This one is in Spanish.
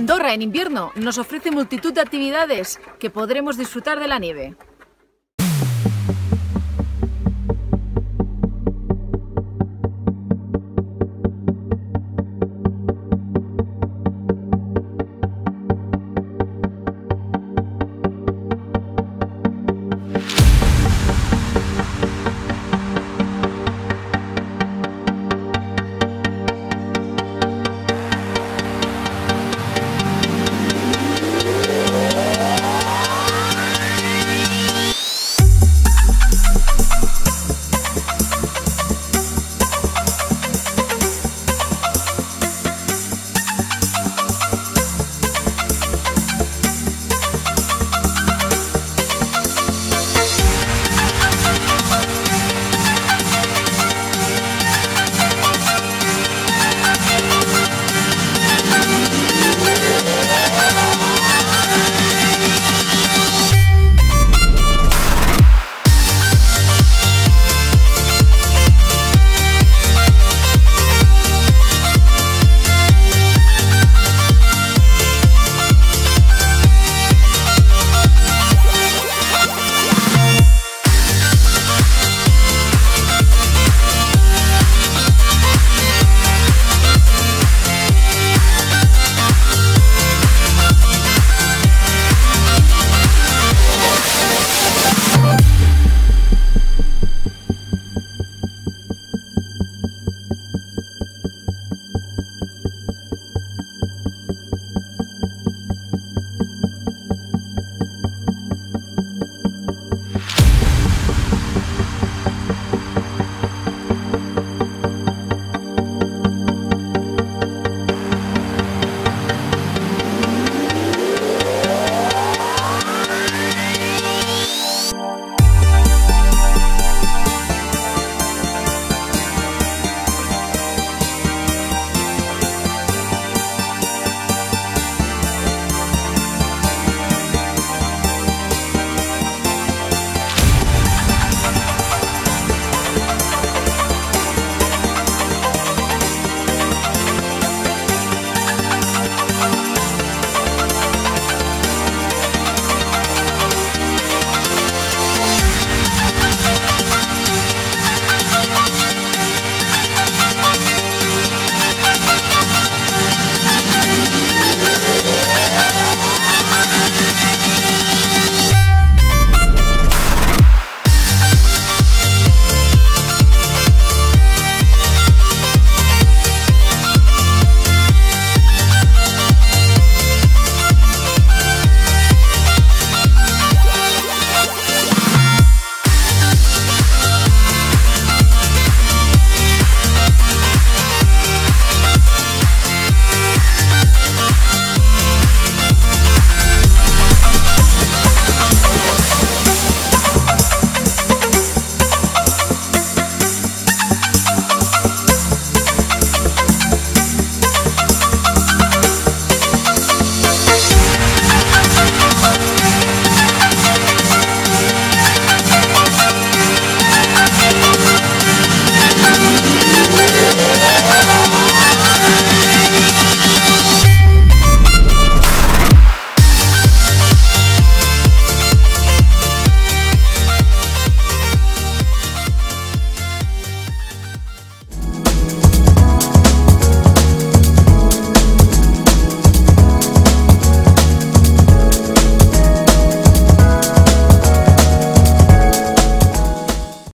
Andorra en invierno nos ofrece multitud de actividades que podremos disfrutar de la nieve.